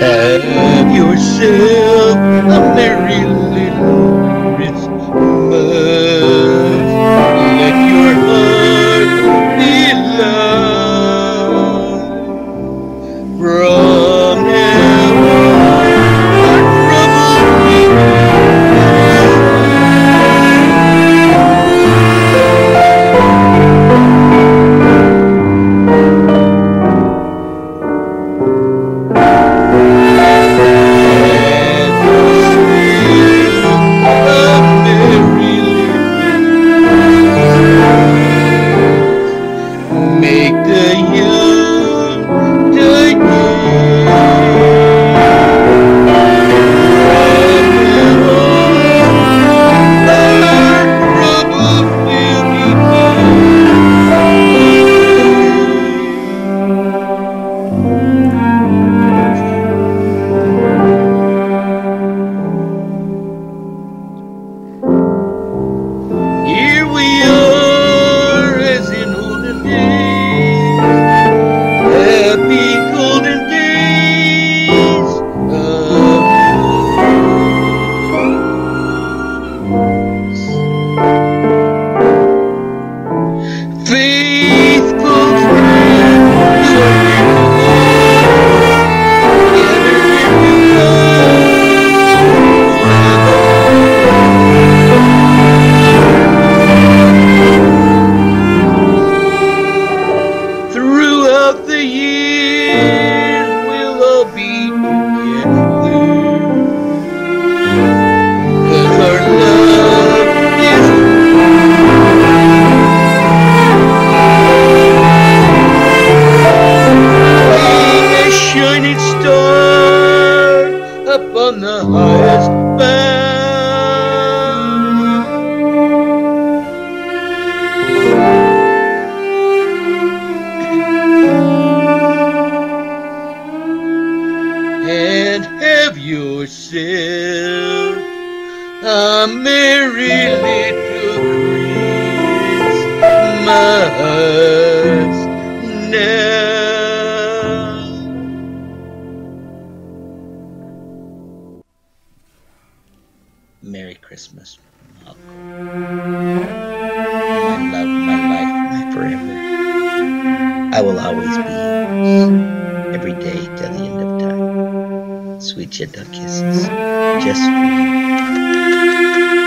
Have yourself a merry Faithful together Throughout the years, we'll all be up on the highest bough. and have yourself a merry little Christmas Merry Christmas. My love, my life, my forever. I will always be yours every day till the end of time. Sweet gentle kisses, just for you.